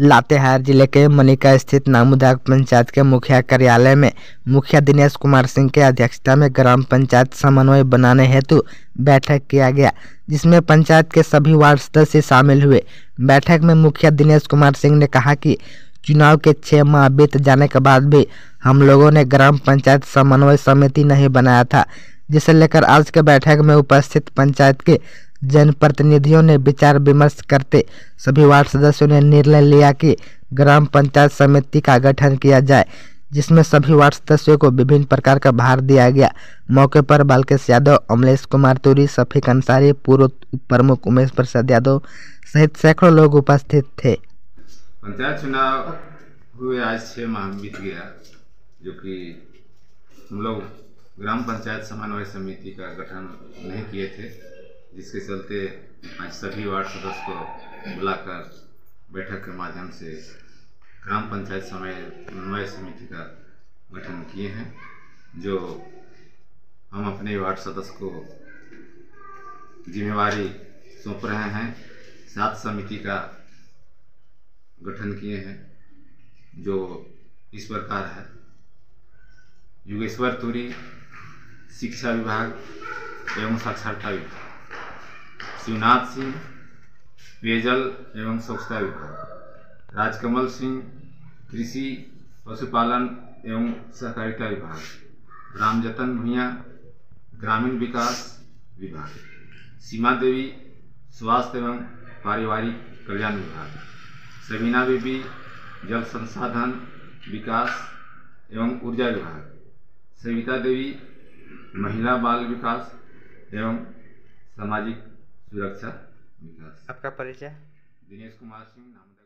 लातेहार ज़िले के मनिका स्थित नामुदाग पंचायत के मुखिया कार्यालय में मुखिया दिनेश कुमार सिंह के अध्यक्षता में ग्राम पंचायत समन्वय बनाने हेतु बैठक किया गया, जिसमें पंचायत के सभी वार्ड सदस्य शामिल हुए। बैठक में मुखिया दिनेश कुमार सिंह ने कहा कि चुनाव के छह माह बीत जाने के बाद भी हम लोगों ने ग्राम पंचायत समन्वय समिति नहीं बनाया था, जिसे लेकर आज के बैठक में उपस्थित पंचायत के जनप्रतिनिधियों ने विचार विमर्श करते सभी वार्ड सदस्यों ने निर्णय लिया कि ग्राम पंचायत समिति का गठन किया जाए, जिसमें सभी वार्ड सदस्यों को विभिन्न प्रकार का भार दिया गया। मौके पर बालकेश यादव, अमलेश कुमार तुरी, सफीक अंसारी, पूर्व प्रमुख उमेश प्रसाद यादव सहित सैकड़ों लोग उपस्थित थे। पंचायत चुनाव हुए आज छः माह बीत गया, जो कि हम लोग ग्राम पंचायत समन्वय समिति का गठन नहीं किए थे। जिसके चलते आज सभी वार्ड सदस्य को बुलाकर बैठक के माध्यम से ग्राम पंचायत समय समन्वय समिति का गठन किए हैं, जो हम अपने वार्ड सदस्य को जिम्मेवारी सौंप रहे हैं, सात समिति का गठन किए हैं, जो इस प्रकार है। योगेश्वर तुरी, शिक्षा विभाग एवं साक्षरता विभाग। शिवनाथ सिंह पेयजल एवं स्वच्छता विभाग। राजकमल सिंह, कृषि, पशुपालन एवं सहकारिता विभाग। रामजतन भूया ग्रामीण विकास विभाग। सीमा देवी, स्वास्थ्य एवं पारिवारिक कल्याण विभाग। सबीना बीबी, जल संसाधन विकास एवं ऊर्जा विभाग। सविता देवी, महिला बाल विकास एवं सामाजिक सुरक्षा विकास आपका परिचय? दिनेश कुमार सिंह नामदा